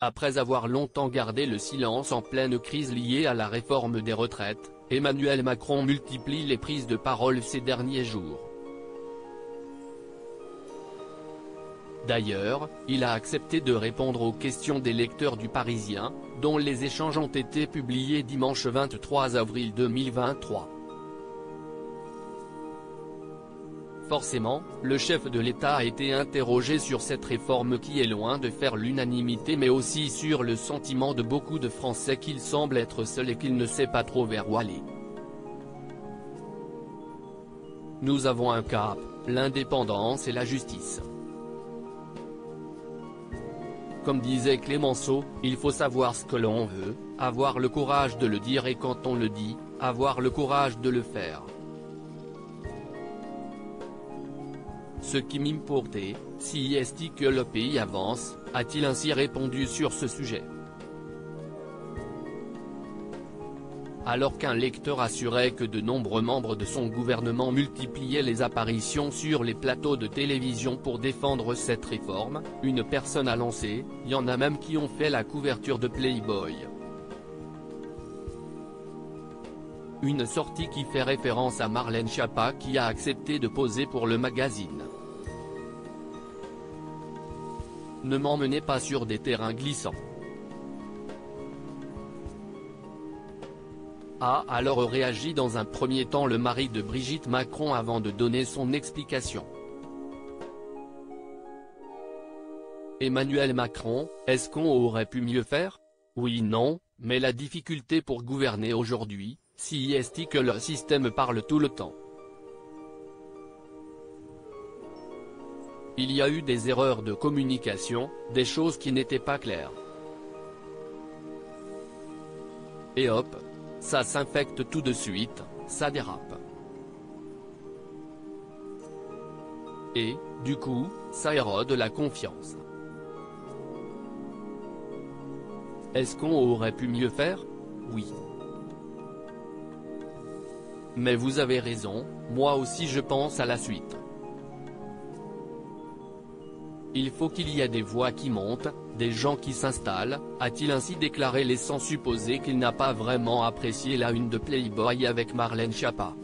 Après avoir longtemps gardé le silence en pleine crise liée à la réforme des retraites, Emmanuel Macron multiplie les prises de parole ces derniers jours. D'ailleurs, il a accepté de répondre aux questions des lecteurs du Parisien, dont les échanges ont été publiés dimanche 23 avril 2023. Forcément, le chef de l'État a été interrogé sur cette réforme qui est loin de faire l'unanimité mais aussi sur le sentiment de beaucoup de Français qu'il semble être seul et qu'il ne sait pas trop vers où aller. Nous avons un cap, l'indépendance et la justice. Comme disait Clémenceau, il faut savoir ce que l'on veut, avoir le courage de le dire et quand on le dit, avoir le courage de le faire. Ce qui m'importe, si est que le pays avance, a-t-il ainsi répondu sur ce sujet? alors qu'un lecteur assurait que de nombreux membres de son gouvernement multipliaient les apparitions sur les plateaux de télévision pour défendre cette réforme, une personne a lancé, y en a même qui ont fait la couverture de Playboy. Une sortie qui fait référence à Marlène Schiappa qui a accepté de poser pour le magazine. Ne m'emmenez pas sur des terrains glissants. A alors réagi dans un premier temps le mari de Brigitte Macron avant de donner son explication. Emmanuel Macron, est-ce qu'on aurait pu mieux faire? Oui non, mais la difficulté pour gouverner aujourd'hui, si est que le système parle tout le temps. Il y a eu des erreurs de communication, des choses qui n'étaient pas claires. Et hop, ça s'infecte tout de suite, ça dérape. Et, du coup, ça érode la confiance. Est-ce qu'on aurait pu mieux faire? Oui. Mais vous avez raison, moi aussi je pense à la suite. Il faut qu'il y ait des voix qui montent, des gens qui s'installent, a-t-il ainsi déclaré laissant supposer qu'il n'a pas vraiment apprécié la une de Playboy avec Marlène Schiappa.